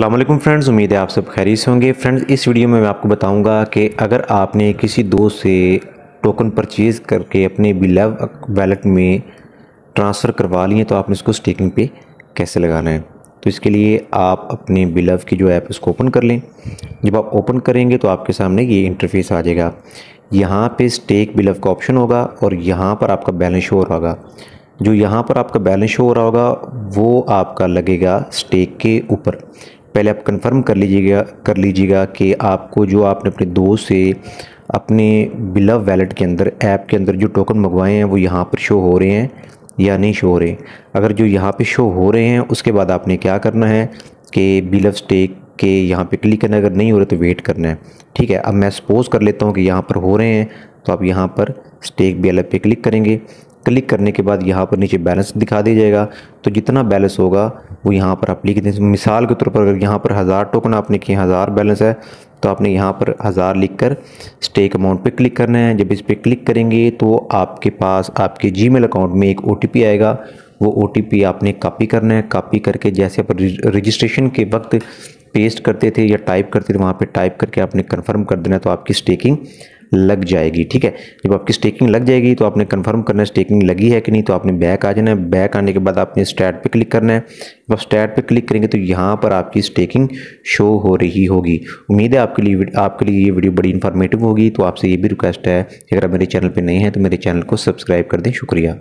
Aslam friends, उम्मीद है आप सब खैरी से होंगे। फ्रेंड्स, इस वीडियो में मैं आपको बताऊँगा कि अगर आपने किसी दोस्त से टोकन परचेज़ करके अपने बिलव वैलेट में ट्रांसफ़र करवा लिए तो आपने इसको स्टेकिंग पे कैसे लगाना है? तो इसके लिए आप अपने बिलव की जो ऐप उसको ओपन कर लें। जब आप ओपन करेंगे तो आपके सामने ये इंटरफेस आ जाएगा। यहाँ पर स्टेक बिलव का ऑप्शन होगा और यहाँ पर आपका बैलेंस शो होगा। जो यहाँ पर आपका बैलेंस शो हो रहा होगा, वो आपका लगेगा स्टेक के ऊपर। पहले आप कंफर्म कर लीजिएगा कर लीजिएगा कि आपको जो आपने अपने दोस्त से अपने बिलव वैलेट के अंदर ऐप के अंदर जो टोकन मंगवाए हैं, वो यहाँ पर शो हो रहे हैं या नहीं शो हो रहे अगर जो यहाँ पे शो हो रहे हैं, उसके बाद आपने क्या करना है कि बिलव स्टेक के यहाँ पे क्लिक करना अगर नहीं हो रहे तो वेट करना है। ठीक है, अब मैं सपोज़ कर लेता हूँ कि यहाँ पर हो रहे हैं तो आप यहाँ पर स्टेक बी एल पे क्लिक करेंगे। क्लिक करने के बाद यहाँ पर नीचे बैलेंस दिखा दिया जाएगा। तो जितना बैलेंस होगा वो यहाँ पर आप लिख दें, मिसाल के तौर पर अगर यहाँ पर हज़ार टोकन आपने किए, हज़ार बैलेंस है तो आपने यहाँ पर हज़ार लिख कर स्टेक अमाउंट पे क्लिक करना है। जब इस पर क्लिक करेंगे तो आपके पास, आपके जी अकाउंट में एक ओटीपी आएगा। वो ओटीपी आपने कॉपी करना है। कॉपी करके जैसे आप रजिस्ट्रेशन के वक्त पेस्ट करते थे या टाइप करते थे, वहाँ पे टाइप करके आपने कंफर्म कर देना तो आपकी स्टेकिंग लग जाएगी, ठीक है? जब आपकी स्टेकिंग लग जाएगी तो आपने कंफर्म करना है स्टेकिंग लगी है कि नहीं तो आपने बैक आ जाना है। बैक आने के बाद आपने स्टैट पे क्लिक करना है। जब आप स्टैट पे क्लिक करेंगे तो यहाँ पर आपकी स्टेकिंग शो हो रही होगी। उम्मीद है आपके लिए आपके लिए ये वीडियो बड़ी इन्फॉर्मेटिव होगी। तो आपसे ये भी रिक्वेस्ट है अगर आप मेरे चैनल पर नहीं है तो मेरे चैनल को सब्सक्राइब कर दें। शुक्रिया।